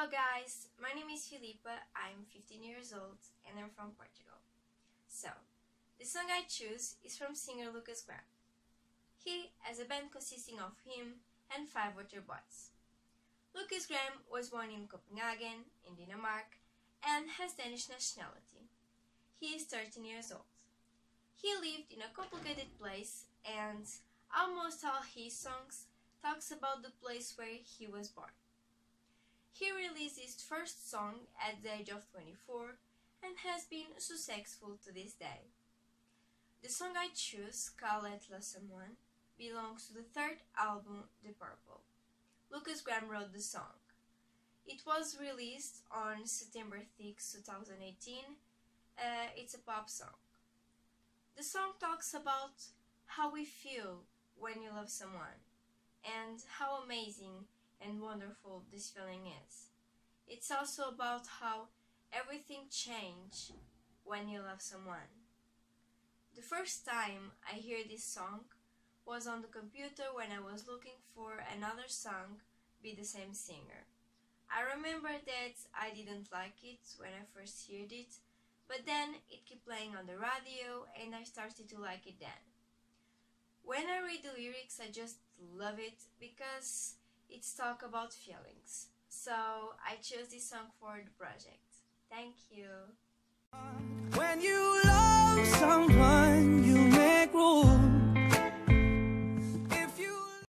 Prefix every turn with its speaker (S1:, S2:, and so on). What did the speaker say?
S1: Hello guys, my name is Filipa, I'm 15 years old and I'm from Portugal. So, the song I choose is from singer Lukas Graham. He has a band consisting of him and five other boys. Lukas Graham was born in Copenhagen, in Denmark, and has Danish nationality. He is 13 years old. He lived in a complicated place and almost all his songs talks about the place where he was born. He released his first song at the age of 24 and has been successful to this day. The song I choose, Call Love Someone, belongs to the third album, The Purple. Lukas Graham wrote the song. It was released on September 6, 2018. Uh, it's a pop song. The song talks about how we feel when you love someone and how amazing and wonderful this feeling is. It's also about how everything changes when you love someone. The first time I hear this song was on the computer when I was looking for another song by the same singer. I remember that I didn't like it when I first heard it, but then it kept playing on the radio and I started to like it then. When I read the lyrics, I just love it because it's talk about feelings. So I chose this song for the project. Thank you.
S2: When you